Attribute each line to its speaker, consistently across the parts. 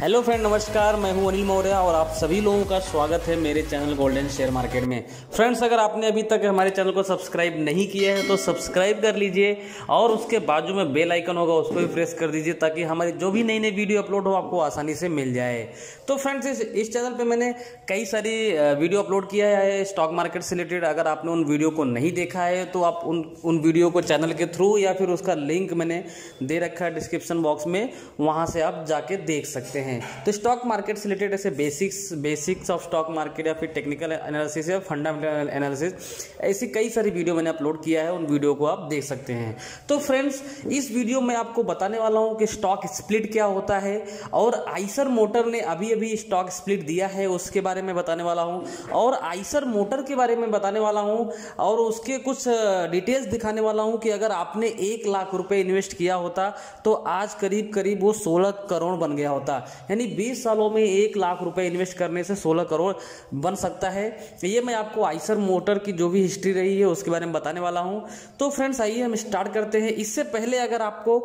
Speaker 1: Hello friend नमस्कार मैं हूँ अनिल मौर्य और आप सभी लोगों का स्वागत है मेरे चैनल गोल्डन शेयर मार्केट में। फ्रेंड्स अगर आपने अभी तक हमारे चैनल को सब्सक्राइब नहीं किया है तो सब्सक्राइब कर लीजिए और उसके बाजू में बेल आइकन होगा उसको भी प्रेस कर दीजिए ताकि हमारी जो भी नई नई वीडियो अपलोड हो आपको आसानी से मिल जाए। तो फ्रेंड्स इस, इस चैनल पर मैंने कई सारी वीडियो अपलोड किया है स्टॉक मार्केट से रिलेटेड अगर आपने उन वीडियो को नहीं देखा है तो आप उन उन वीडियो को चैनल के थ्रू या फिर उसका लिंक मैंने दे रखा है डिस्क्रिप्शन बॉक्स में वहाँ से आप जाके देख सकते हैं। हैं। तो स्टॉक मार्केट से रिलेटेड ऐसे basics basics of stock market या फिर टेक्निकल एनालिसिस या फंडामेंटल एनालिसिस ऐसी कई सारी वीडियो मैंने अपलोड किया है, उन वीडियो को आप देख सकते हैं। तो फ्रेंड्स इस वीडियो में आपको बताने वाला हूँ कि स्टॉक स्प्लिट क्या होता है, और आइसर मोटर ने अभी अभी स्टॉक स्प्लिट दिया है, उसके बारे में बताने वाला हूँ। और आइसर मोटर के बारे में बताने वाला हूँ, और उसके कुछ डिटेल्स दिखाने वाला हूँ कि अगर आपने एक लाख रुपए इन्वेस्ट किया होता तो आज करीब करीब वो सोलह करोड़ बन गया होता। यानी 20 सालों में एक लाख रुपए इन्वेस्ट करने से 16 करोड़ बन सकता है। ये मैं आपको आइसर मोटर की जो भी हिस्ट्री रही है, उसके बारे में बताने वाला हूँ। तो फ्रेंड्स, आइए हम स्टार्ट करते हैं। इससे पहले अगर आपको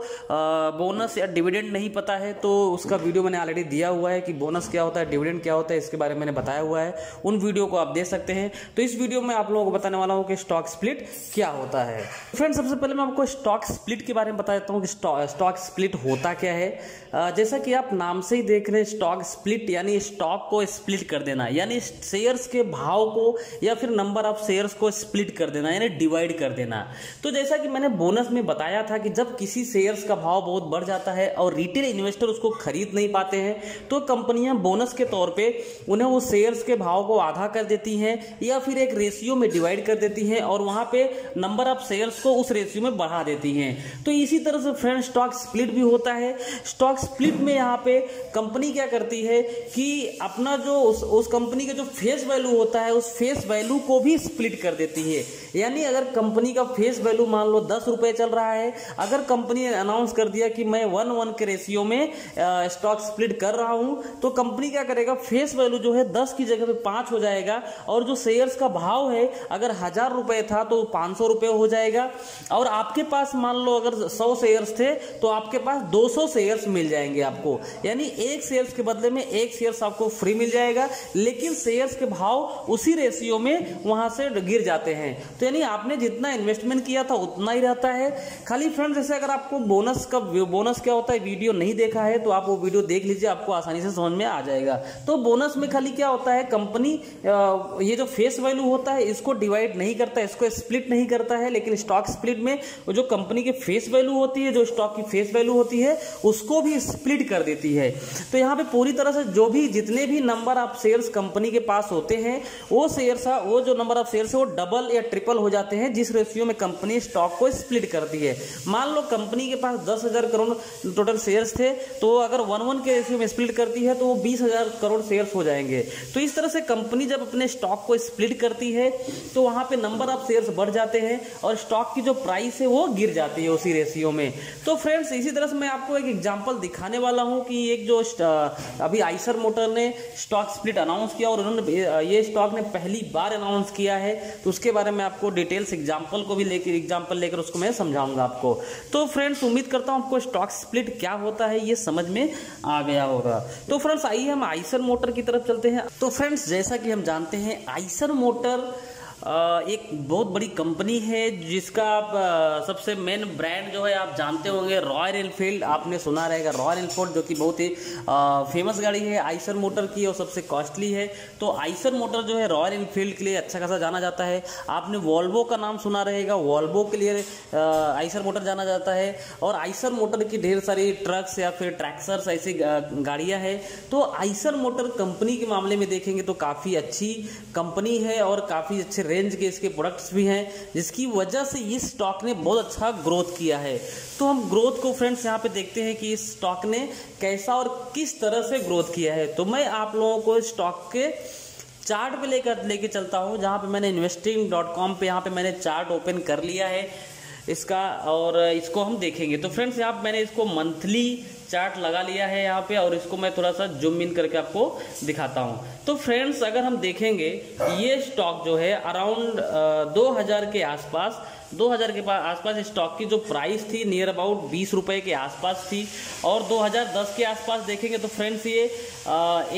Speaker 1: बोनस या डिविडेंड नहीं पता है तो उसका वीडियो मैंने ऑलरेडी दिया हुआ है कि बोनस क्या होता है, डिविडेंड क्या होता है, इसके बारे में मैंने बताया हुआ है। उन वीडियो को आप देख सकते हैं। तो इस वीडियो में आप लोगों को बताने वाला हूँ कि स्टॉक स्प्लिट क्या होता है। फ्रेंड सबसे पहले मैं आपको स्टॉक स्प्लिट के बारे में बता देता हूँ कि स्टॉक स्प्लिट होता क्या है। जैसा कि आप नाम से ही देख रहे हैं स्टॉक स्प्लिट यानी स्टॉक को स्प्लिट कर देना, यानी शेयर्स के भाव को या फिर नंबर ऑफ़ शेयर्स को स्प्लिट कर देना, यानी डिवाइड कर देना। तो जैसा कि मैंने बोनस में बताया था कि जब किसी शेयर्स का भाव बहुत बढ़ जाता है और रिटेल इन्वेस्टर उसको खरीद नहीं पाते हैं तो कंपनियाँ बोनस के तौर पे उन्हें उस शेयर्स के भाव को आधा कर देती हैं या फिर एक रेशियो में डिवाइड कर देती हैं और वहाँ पे नंबर ऑफ़ शेयर्स को उस रेशियो में बढ़ा देती हैं। तो इसी तरह से फ्रेंड स्टॉक स्प्लिट भी होता है। स्टॉक स्प्लिट में यहाँ पे कंपनी क्या करती है कि अपना जो उस उस कंपनी का जो फेस वैल्यू होता है, उस फेस वैल्यू को भी स्प्लिट कर देती है। यानी अगर कंपनी का फेस वैल्यू मान लो दस रुपए चल रहा है, अगर कंपनी ने अनाउंस कर दिया कि मैं वन वन के रेशियो में स्टॉक स्प्लिट कर रहा हूँ तो कंपनी क्या करेगा? फेस वैल्यू जो है दस की जगह पे पाँच हो जाएगा, और जो शेयर्स का भाव है, अगर हज़ार रुपए था तो पाँच सौ रुपए हो जाएगा। और आपके पास मान लो अगर सौ शेयर्स थे तो आपके पास दो सौ शेयर्स मिल जाएँगे आपको। यानी एक शेयर्स के बदले में एक शेयर्स आपको फ्री मिल जाएगा, लेकिन शेयर्स के भाव उसी रेशियो में वहाँ से गिर जाते हैं। तो यानी आपने जितना इन्वेस्टमेंट किया था, उतना ही रहता है। खाली फ्रेंड जैसे अगर आपको बोनस का बोनस क्या होता है वीडियो नहीं देखा है तो आप वो वीडियो देख लीजिए, आपको आसानी से समझ में आ जाएगा। तो बोनस में खाली क्या होता है कंपनी ये जो फेस वैल्यू होता है, इसको डिवाइड नहीं करता, इसको स्प्लिट नहीं करता है, लेकिन स्टॉक स्प्लिट में जो कंपनी की फेस वैल्यू होती है, जो स्टॉक की फेस वैल्यू होती है, उसको भी स्प्लिट कर देती है। तो यहाँ पे पूरी तरह से जो भी, जितने भी नंबर ऑफ़ शेयर्स कंपनी के पास होते हैं, वो शेयर्स वो जो नंबर ऑफ़ शेयर्स है, वो डबल या ट्रिपल हो जाते हैं, जिस रेशियो में कंपनी स्टॉक को स्प्लिट करती है। मान लो कंपनी के पास दस हज़ार करोड़ टोटल शेयर्स थे तो अगर वन वन के रेशियो में स्प्लिट करती है तो वो बीस हज़ार करोड़ शेयर्स हो जाएँगे। तो इस तरह से कंपनी जब अपने स्टॉक को स्प्लिट करती है तो वहाँ पे नंबर ऑफ़ शेयर्स बढ़ जाते हैं और स्टॉक की जो प्राइस है, वो गिर जाती है उसी रेशियो में। तो फ्रेंड्स इसी तरह से मैं आपको एक एग्ज़ाम्पल दिखाने वाला हूँ कि एक जो अभी आइसर मोटर ने स्टॉक स्प्लिट अनाउंस किया और उन्होंने ये स्टॉक ने पहली बार अनाउंस किया है। तो उसके बारे में आपको डिटेल्स एग्ज़ाम्पल को भी लेकर एग्ज़ाम्पल लेकर उसको मैं समझाऊँगा आपको। तो फ्रेंड्स उम्मीद करता हूँ आपको स्टॉक स्प्लिट क्या होता है, ये समझ में आ गया होगा। तो फ्रेंड्स आइए हम आइसर मोटर की तरफ़ चलते हैं। तो फ्रेंड्स जैसा कि हम जानते हैं, आइसर मोटर एक बहुत बड़ी कंपनी है जिसका आप सबसे मेन ब्रांड जो है, आप जानते होंगे रॉयल एनफील्ड आपने सुना रहेगा रॉयल एनफील्ड जो कि बहुत ही फ़ेमस गाड़ी है आइसर मोटर की, और सबसे कॉस्टली है। तो आइसर मोटर जो है रॉयल एनफील्ड के लिए अच्छा खासा जाना जाता है। आपने वॉल्वो का नाम सुना रहेगा वॉल्वो के लिए आइसर मोटर जाना जाता है। और आइसर मोटर की ढेर सारी ट्रक्स या फिर ट्रैक्सर्स ऐसी गाड़ियाँ हैं। तो आइसर मोटर कंपनी के मामले में देखेंगे तो काफ़ी अच्छी कंपनी है और काफ़ी अच्छे रेंज के इसके प्रोडक्ट्स भी हैं, जिसकी वजह से इस स्टॉक ने बहुत अच्छा ग्रोथ किया है। तो हम ग्रोथ को फ्रेंड्स यहाँ पे देखते हैं कि इस स्टॉक ने कैसा और किस तरह से ग्रोथ किया है। तो मैं आप लोगों को स्टॉक के चार्ट पे लेकर, लेके चलता हूँ, जहाँ पे मैंने इन्वेस्टिंग डॉट कॉम पर यहाँ पे मैंने चार्ट ओपन कर लिया है इसका, और इसको हम देखेंगे। तो फ्रेंड्स यहाँ मैंने इसको मंथली चार्ट लगा लिया है यहाँ पे और इसको मैं थोड़ा सा जूम इन करके आपको दिखाता हूँ। तो फ्रेंड्स अगर हम देखेंगे ये स्टॉक जो है अराउंड दो हज़ार के आसपास 2000 के पास आसपास स्टॉक की जो प्राइस थी नियर अबाउट बीस रुपए के आसपास थी और 2010 के आसपास देखेंगे तो फ्रेंड्स ये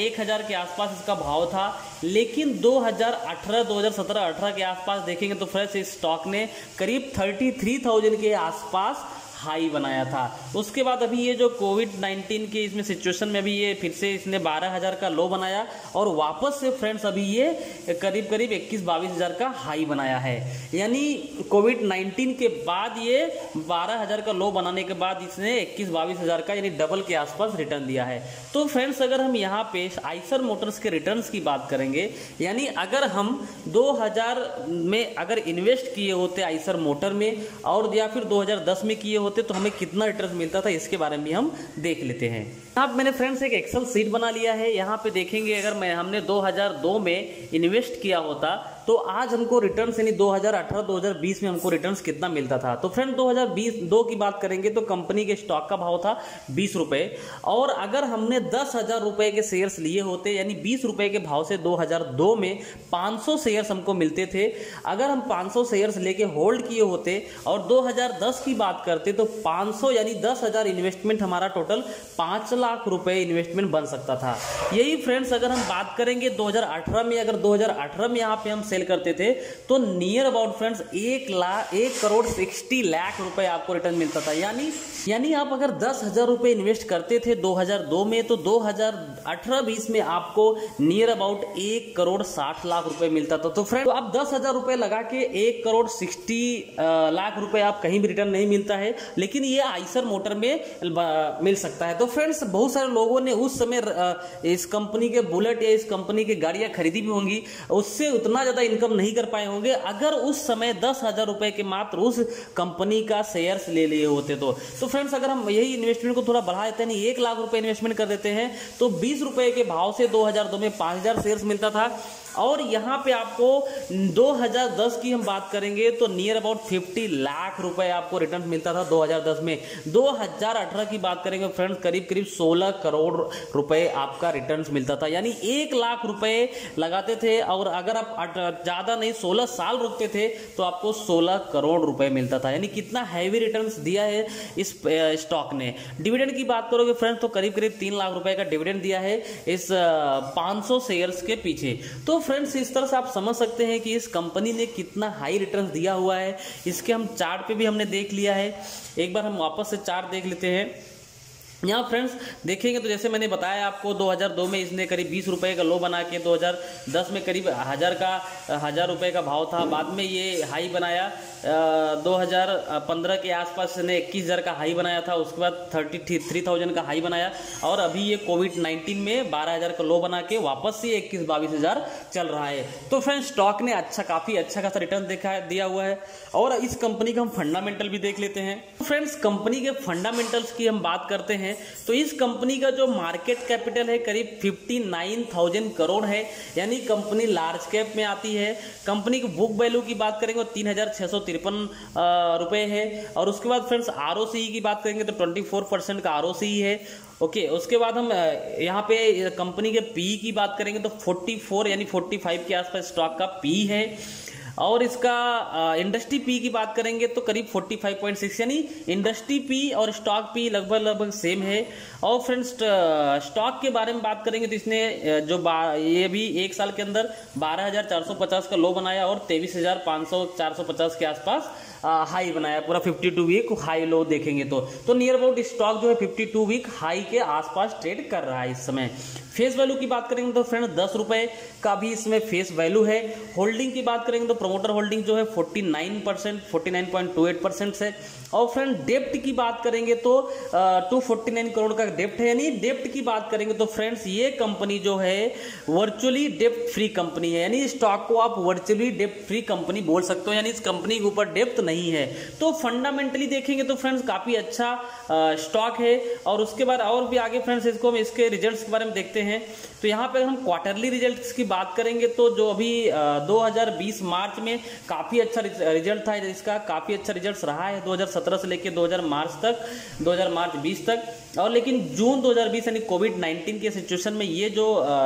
Speaker 1: एक हज़ार के आसपास इसका भाव था। लेकिन 2018 2017 18 के आसपास देखेंगे तो फ्रेंड्स इस स्टॉक ने करीब 33,000 के आसपास हाई बनाया था। उसके बाद अभी ये जो कोविड 19 के इसमें सिचुएशन में अभी ये फिर से इसने 12000 का लो बनाया और वापस से फ्रेंड्स अभी ये करीब करीब इक्कीस बाईस हज़ार का हाई बनाया है। यानी कोविड 19 के बाद ये 12000 का लो बनाने के बाद इसने इक्कीस बाईस हज़ार का यानी डबल के आसपास रिटर्न दिया है। तो फ्रेंड्स अगर हम यहाँ पे आइसर मोटर्स के रिटर्न की बात करेंगे, यानी अगर हम दो हज़ार में अगर इन्वेस्ट किए होते आइसर मोटर में और या फिर दो हज़ार दस में किए होते तो हमें कितना इंटरेस्ट मिलता था इसके बारे में हम देख लेते हैं। यहाँ मैंने फ्रेंड्स एक एक्सेल सीट बना लिया है। यहाँ पे देखेंगे अगर मैं हमने 2002 में इन्वेस्ट किया होता तो आज हमको रिटर्न यानी 2018-2020 में हमको रिटर्न कितना मिलता था? तो फ्रेंड 2020 दो की बात करेंगे तो कंपनी के स्टॉक का भाव था बीस रुपए। और अगर हमने दस हज़ार रुपए के शेयर्स लिए होते, यानी बीस रुपए के भाव से 2002 में 500 शेयर्स हमको मिलते थे। अगर हम 500 शेयर्स लेके होल्ड किए होते और 2010 की बात करते तो 500 यानी दस हज़ार इन्वेस्टमेंट हमारा टोटल पाँच लाख रुपए इन्वेस्टमेंट बन सकता था। यही फ्रेंड्स अगर हम बात करेंगे 2018 में, अगर 2018 में यहाँ पे हम सेल करते थे तो नियर अबाउट फ्रेंड्स एक लाख एक करोड़ सिक्सटी लाख रुपए आपको रिटर्न मिलता था। यानी यानी आप अगर दस हज़ार रुपए इन्वेस्ट करते थे 2002 में तो 2018-20 में आपको नियर अबाउट एक करोड़ साठ लाख रुपए मिलता था। तो फ्रेंड तो आप दस हज़ार रुपए लगा के एक करोड़ सिक्सटी लाख रुपए आप कहीं भी रिटर्न नहीं मिलता है, लेकिन ये आइसर मोटर में मिल सकता है। तो फ्रेंड्स बहुत सारे लोगों ने उस समय इस कंपनी के बुलेट या इस कंपनी की गाड़ियाँ खरीदी भी होंगी, उससे उतना ज़्यादा इनकम नहीं कर पाए होंगे, अगर उस समय दस हज़ार रुपए के मात्र उस कंपनी का शेयर्स ले लिए होते तो। तो फ्रेंड्स अगर हम यही इन्वेस्टमेंट को थोड़ा बढ़ा देते हैं एक लाख रुपए इन्वेस्टमेंट कर देते हैं तो बीस रुपए के भाव से दो हज़ार, दो में पाँच हज़ार शेयर्स मिलता था। और यहाँ पे आपको 2010 की हम बात करेंगे तो नियर अबाउट 50 लाख रुपए आपको रिटर्न मिलता था 2010 में। 2018 की बात करेंगे फ्रेंड्स करीब करीब 16 करोड़ रुपए आपका रिटर्न मिलता था। यानी एक लाख रुपए लगाते थे और अगर आप ज़्यादा नहीं 16 साल रुकते थे तो आपको 16 करोड़ रुपए मिलता था। यानी कितना हैवी रिटर्न दिया है इस स्टॉक ने। डिविडेंड की बात करोगे फ्रेंड्स तो करीब करीब तीन लाख रुपए का डिविडेंड दिया है इस 500 शेयर्स के पीछे। तो फ्रेंड्स इस तरह से आप समझ सकते हैं कि इस कंपनी ने कितना हाई रिटर्न दिया हुआ है। इसके हम चार्ट पे भी हमने देख लिया है। एक बार हम वापस से चार्ट देख लेते हैं। यहाँ फ्रेंड्स देखेंगे तो जैसे मैंने बताया आपको 2002 में इसने करीब बीस रुपए का लो बना के 2010 में करीब हज़ार का, हज़ार रुपए का भाव था। बाद में ये हाई बनाया। हज़ार पंद्रह के आसपास ने इक्कीस हज़ार का हाई बनाया था। उसके बाद थर्टी थ्री थ्री थाउज़ेंड का हाई बनाया। और अभी ये कोविड नाइन्टीन में बारह हज़ार का लो बना के वापस से इक्कीस, बाईस हज़ार चल रहा है। तो फ्रेंड्स स्टॉक ने अच्छा काफ़ी अच्छा खासा रिटर्न देखा है, दिया हुआ है। और इस कंपनी का हम फंडामेंटल भी देख लेते हैं। फ्रेंड्स कंपनी के फंडामेंटल्स की हम बात करते हैं। तो इस कंपनी का जो मार्केट कैपिटल है करीब 59,000 करोड़ है। यानी कंपनी लार्ज कैप में आती है। कंपनी की बुक वैल्यू की बात करेंगे तो तीन हज़ार छह सौ तिरपन रुपए है। और उसके बाद फ्रेंड्स आर की बात करेंगे तो 24 परसेंट का आर है। ओके okay, उसके बाद हम यहाँ पे कंपनी के पी की बात करेंगे तो 44 यानी 45 के आसपास स्टॉक का पी है। और इसका इंडस्ट्री पी की बात करेंगे तो करीब 45.6 यानी इंडस्ट्री पी और स्टॉक पी लगभग लगभग सेम है। और फ्रेंड्स स्टॉक के बारे में बात करेंगे तो इसने जो ये भी एक साल के अंदर 12,450 का लो बनाया और 23,500 450 के आसपास हाई बनाया, पूरा 52 वीक हाई लो देखेंगे तो। तो नियर अबाउट स्टॉक जो है 52 वीक हाई के आसपास ट्रेड कर रहा है इस समय। फेस वैल्यू की बात करेंगे तो फ्रेंड दस रुपए का भी इसमें फेस वैल्यू है। होल्डिंग की बात करेंगे तो प्रोमोटर होल्डिंग जो है 49 परसेंट फोर्टी परसेंट है और फ्रेंड डेप्ट की बात करेंगे तो टू फोर्टी नाइन करोड़ का डेप्ट है, यानी डेप्ट की बात करेंगे तो फ्रेंड्स ये कंपनी जो है वर्चुअली डेप्ट फ्री कंपनी है। यानी स्टॉक को आप वर्चुअली डेप्ट फ्री कंपनी बोल सकते हो, यानी इस कंपनी के ऊपर डेप्थ नहीं है। तो फंडामेंटली देखेंगे तो फ्रेंड्स काफ़ी अच्छा स्टॉक है और उसके बाद और भी आगे फ्रेंड्स इसको हम इसके रिजल्ट्स के बारे में देखते हैं। तो यहाँ पे हम क्वार्टरली रिजल्ट्स की बात करेंगे तो जो अभी दो 2020 मार्च में काफ़ी अच्छा रिज़ल्ट था इसका, काफ़ी अच्छा रिज़ल्ट रहा है 2017 से लेकर 2000 मार्च तक 2000 मार्च 20 तक। और लेकिन जून 2020 यानी कोविड 19 के सिचुएशन में ये जो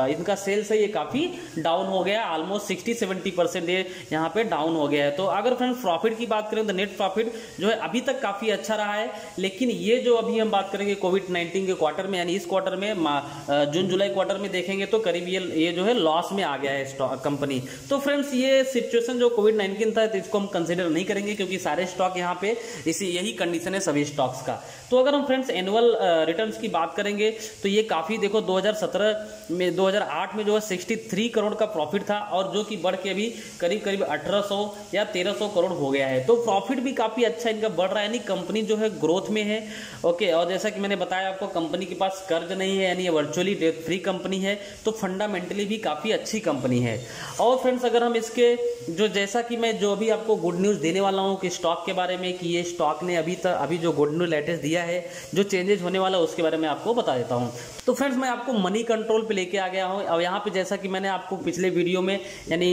Speaker 1: इनका सेल्स है ये काफ़ी डाउन हो गया ऑलमोस्ट 60 70 परसेंट ये यहाँ पे डाउन हो गया है। तो अगर फ्रेंड्स प्रॉफिट की बात करें तो नेट प्रॉफिट जो है अभी तक काफ़ी अच्छा रहा है। लेकिन ये जो अभी हम बात करेंगे कोविड नाइन्टीन के क्वार्टर में, यानी इस क्वार्टर में जून, जुलाई क्वार्टर में देखेंगे तो करीब ये ये जो है लॉस में आ गया है कंपनी तो फ्रेंड्स ये सिचुएशन जो कोविड नाइन्टीन था तो इसको हम कंसिडर नहीं करेंगे क्योंकि सारे स्टॉक यहाँ पे, इसी, यही कंडीशन है सभी स्टॉक्स का। तो अगर हम फ्रेंड्स एनुअल रिटर्न्स की बात करेंगे तो ये काफ़ी देखो 2017 में 2008 में जो है 63 करोड़ का प्रॉफिट था, और जो कि बढ़ के अभी करीब करीब 1800 या 1300 करोड़ हो गया है। तो प्रॉफिट भी काफ़ी अच्छा इनका बढ़ रहा है, यानी कंपनी जो है ग्रोथ में है। ओके और जैसा कि मैंने बताया आपको कंपनी के पास कर्ज नहीं है, यानी ये वर्चुअली डेट फ्री कंपनी है तो फंडामेंटली भी काफ़ी अच्छी कंपनी है। और फ्रेंड्स अगर हम इसके जो जैसा कि मैं जो अभी आपको गुड न्यूज़ देने वाला हूँ कि स्टॉक के बारे में, कि ये स्टॉक ने अभी तक अभी जो गुड न्यूज़ लेटेस्ट दिया है, जो चेंजेस होने वाला है, उसके बारे में आपको बता देता हूँ। तो फ्रेंड्स मैं आपको मनी कंट्रोल पे लेके आ गया हूँ। और यहाँ पे जैसा कि मैंने आपको पिछले वीडियो में, यानी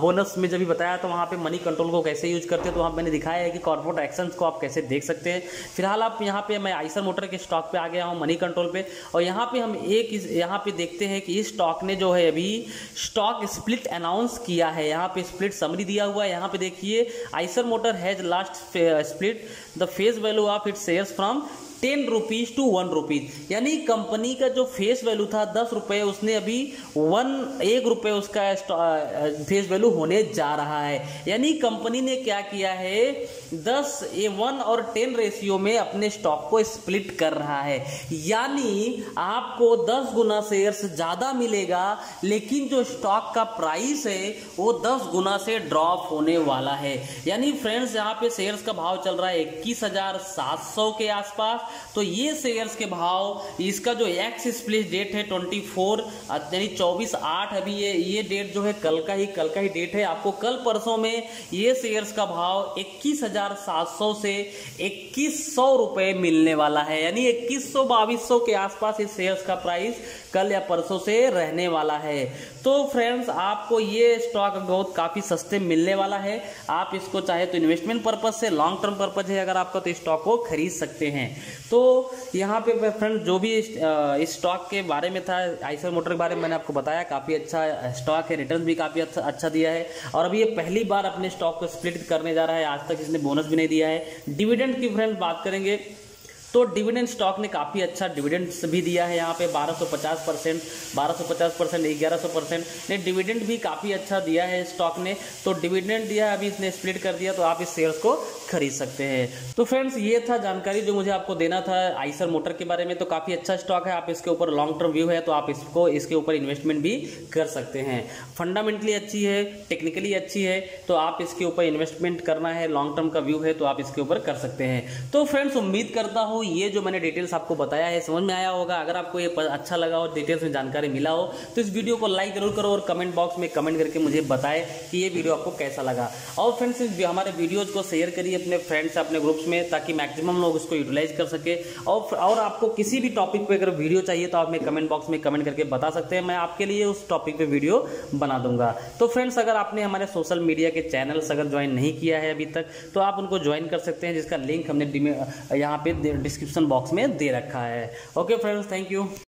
Speaker 1: बोनस में जब भी बताया तो वहाँ पे मनी कंट्रोल को कैसे यूज़ करते तो मैंने दिखाया है कि कॉर्पोरेट एक्शन को आप कैसे देख सकते हैं। फ़िलहाल आप यहाँ पे मैं आइसर मोटर के स्टॉक पे आ गया हूँ मनी कंट्रोल पे। और यहाँ पे हम एक यहाँ पे देखते हैं कि इस स्टॉक ने जो है अभी स्टॉक स्प्लिट अनाउंस किया है। यहाँ पे स्प्लिट समरी दिया हुआ है। यहाँ पे देखिए Eicher motor has last split the face value of it shares from ten rupees to one rupees यानी कंपनी का जो फेस वैल्यू था, दस रुपए उसने अभी वन एक रुपए उसका फेस वैल्यू होने जा रहा है। यानी कंपनी ने क्या किया है? दस, ए वन और टेन रेशियो में अपने स्टॉक को स्प्लिट कर रहा है। यानी आपको दस गुना शेयर्स ज़्यादा मिलेगा, लेकिन जो स्टॉक का प्राइस है, वो दस गुना से ड्रॉप होने वाला है। यानी फ्रेंड्स यहाँ पे शेयर्स का भाव चल रहा है इक्कीस के आसपास। तो ये शेयर्स के भाव, इसका जो एक्स स्प्लिट डेट है ट्वेंटी फोर यानी चौबीस आठ अभी ये ये डेट जो है कल का ही, कल का ही डेट है। आपको कल परसों में ये शेयर्स का भाव इक्कीस हज़ार सात सौ से इक्कीस सौ रुपए मिलने वाला है। यानी इक्कीस सौ बाईस सौ के आसपास इस शेयर्स का प्राइस कल या परसों से रहने वाला है। तो फ्रेंड्स आपको ये स्टॉक बहुत काफ़ी सस्ते मिलने वाला है। आप इसको चाहे तो इन्वेस्टमेंट पर्पज से लॉन्ग टर्म पर्पज है अगर आपका तो स्टॉक को खरीद सकते हैं। तो यहाँ पे फ्रेंड जो भी इस स्टॉक के बारे में था आइसर मोटर के बारे में मैंने आपको बताया, काफ़ी अच्छा स्टॉक है रिटर्न भी काफ़ी अच्छा अच्छा दिया है। और अभी ये पहली बार अपने स्टॉक को स्प्लिट करने जा रहा है, आज तक इसने बोनस भी नहीं दिया है। डिविडेंड की फ्रेंड बात करेंगे तो डिविडेंड स्टॉक ने काफ़ी अच्छा डिविडेंड भी दिया है यहाँ पे 1250 परसेंट, बारह परसेंट, ग्यारह परसेंट ने डिविडेंड भी काफ़ी अच्छा दिया है स्टॉक ने। तो डिविडेंड दिया है, अभी इसने स्प्लिट कर दिया तो आप इस शेयर्स को खरीद सकते हैं। तो फ्रेंड्स ये था जानकारी जो मुझे आपको देना था आइसर मोटर के बारे में। तो काफ़ी अच्छा स्टॉक है, आप इसके ऊपर लॉन्ग टर्म व्यू है तो आप इसको, इसके ऊपर इन्वेस्टमेंट भी कर सकते हैं। फंडामेंटली अच्छी है टेक्निकली अच्छी है तो आप इसके ऊपर इन्वेस्टमेंट करना है लॉन्ग टर्म का व्यू है तो आप इसके ऊपर कर सकते हैं। तो फ्रेंड्स उम्मीद करता हूँ ये जो मैंने डिटेल्स आपको बताया है, समझ में आया होगा। अगर आपको ये अच्छा लगा और डिटेल्स में जानकारी मिला हो तो इस वीडियो को लाइक ज़रूर करो और कमेंट बॉक्स में कमेंट करके मुझे बताए कि ये वीडियो आपको कैसा लगा। और फ्रेंड्स हमारे वीडियोज़ को शेयर करिए अपने फ्रेंड्स अपने ग्रुप्स में, ताकि मैक्सिमम लोग इसको यूटिलाइज कर सके। और और आपको किसी भी टॉपिक पे अगर वीडियो चाहिए तो आप हमें कमेंट बॉक्स में कमेंट करके बता सकते हैं। मैं आपके लिए उस टॉपिक पे वीडियो बना दूँगा। तो फ्रेंड्स अगर आपने हमारे सोशल मीडिया के चैनल्स अगर ज्वाइन नहीं किया है अभी तक तो आप उनको ज्वाइन कर सकते हैं, जिसका लिंक हमने यहाँ पे डिस्क्रिप्शन बॉक्स में दे रखा है। Okay friends thank you